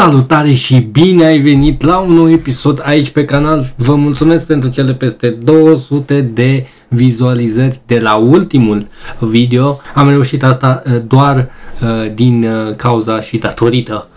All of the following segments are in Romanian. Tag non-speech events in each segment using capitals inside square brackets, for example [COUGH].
Salutare și bine ai venit la un nou episod aici pe canal. Vă mulțumesc pentru cele peste 200 de vizualizări de la ultimul video. Am reușit asta uh, doar uh, din uh, cauza și datorită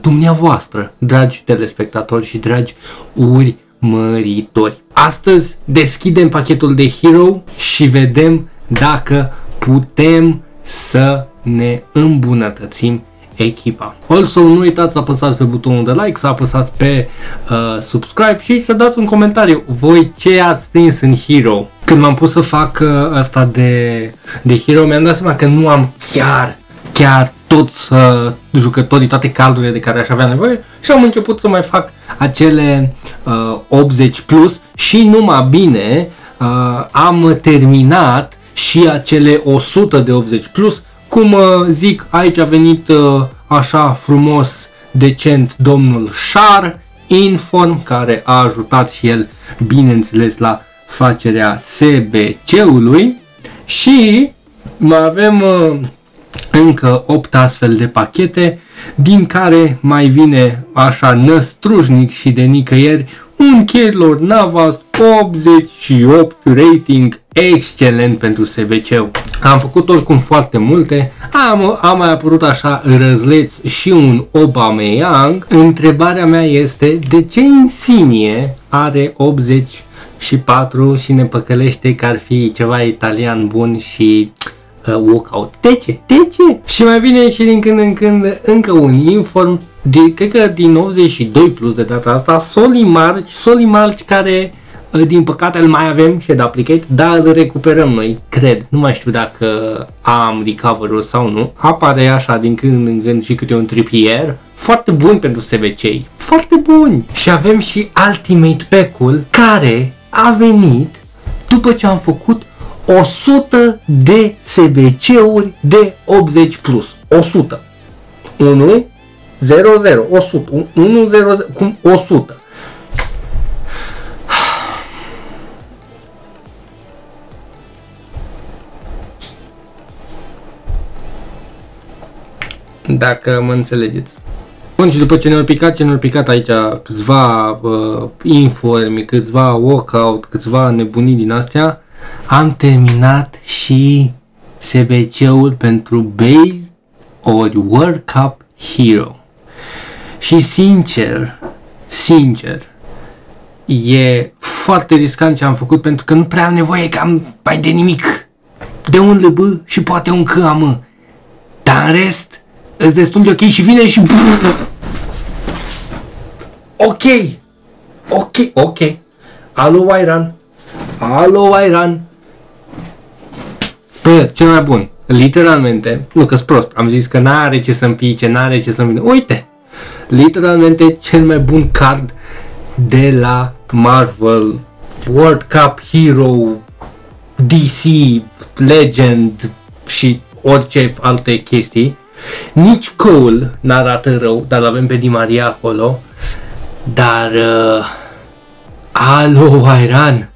dumneavoastră, dragi telespectatori și dragi urmăritori. Astăzi deschidem pachetul de Hero și vedem dacă putem să ne îmbunătățim echipa. Also, nu uitați să apăsați pe butonul de like, să apăsați pe uh, subscribe și să dați un comentariu. Voi ce ați prins în Hero? Când m-am pus să fac uh, asta de, de Hero, mi-am dat seama că nu am chiar, chiar toți uh, jucătorii, toate caldurile de care aș avea nevoie și am început să mai fac acele uh, 80 plus și numai bine uh, am terminat și acele 100 de 80 plus cum uh, zic, aici a venit uh, așa frumos, decent domnul Char Inform, care a ajutat și el, bineînțeles, la facerea SBC-ului și mai avem uh, încă 8 astfel de pachete, din care mai vine așa năstrușnic și de nicăieri un Keylord Navas 88 rating excelent pentru SBC. Am făcut oricum foarte multe. Am, am mai apărut așa răzleț și un Young. Întrebarea mea este de ce Insigne are 84 și ne păcălește că ar fi ceva italian bun și uh, walkout. De ce? De ce? Și mai vine și din când în când încă un inform de, cred că din 82 plus de data asta, Solimarci, Solimarci care Ă, din păcate îl mai avem și de aplicate, dar îl recuperăm noi, cred. Nu mai știu dacă am recover sau nu. Apare așa din când în când și câte un tripier. Foarte bun pentru SVC. Foarte bun. Și avem și Ultimate Pack-ul care a venit după ce am făcut 100 de SBC-uri de 80 plus. 100. 1 0 0 100 1 0 0 cum 100 [SIGHS] dacă mă înțelegeți. Bun, și după ce ne-au picat ce ne-au picat aici câțiva uh, informi, câțiva walkout, câțiva nebunii din astea, am terminat și SBC-ul pentru Base ori World Cup Hero. Și sincer, sincer, e foarte riscant ce am făcut pentru că nu prea am nevoie că am mai de nimic. De un LB și poate un C am. Dar în rest, Îți destul de ok și vine și... Ok. Ok, ok. Alo, Wairan. Alo, Wairan. Bă, cel mai bun. Literalmente, nu că prost, am zis că n-are ce să-mi pice, n-are ce să-mi... Uite! Literalmente cel mai bun card de la Marvel, World Cup Hero, DC, Legend și orice alte chestii nici Cole n-arată rău, dar l-avem pe Di Maria acolo. Dar... Uh, alo, Iran!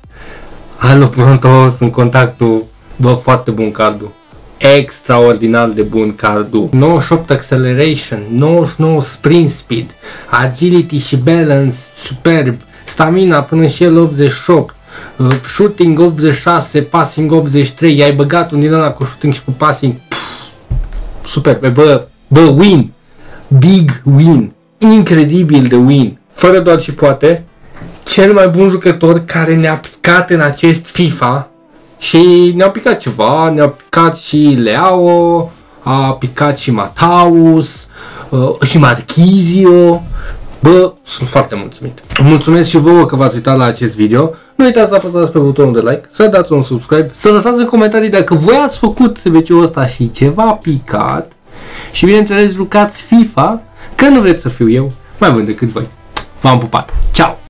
Alo, pronto, sunt contactul. Bă, foarte bun cardul. Extraordinar de bun cardul. 98 acceleration, 99 sprint speed, agility și balance superb, stamina până și el 88, uh, shooting 86, passing 83, i-ai băgat un din ăla cu shooting și cu passing super, bă, bă, win, big win, incredibil de win, fără doar și poate, cel mai bun jucător care ne-a picat în acest FIFA și ne-a picat ceva, ne-a picat și Leao, a picat și Mataus, uh, și Marchizio, Bă, sunt foarte mulțumit. Mulțumesc și vouă că v-ați uitat la acest video. Nu uitați să apăsați pe butonul de like, să dați un subscribe, să lăsați în comentarii dacă voi ați făcut SBC-ul ăsta și ceva picat. Și bineînțeles jucați FIFA, că nu vreți să fiu eu mai bun decât voi. V-am pupat. Ciao!